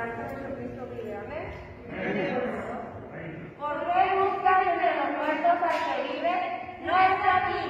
esperanza de Jesucristo vive. ¿Por qué entre los muertos al que vive? No está aquí,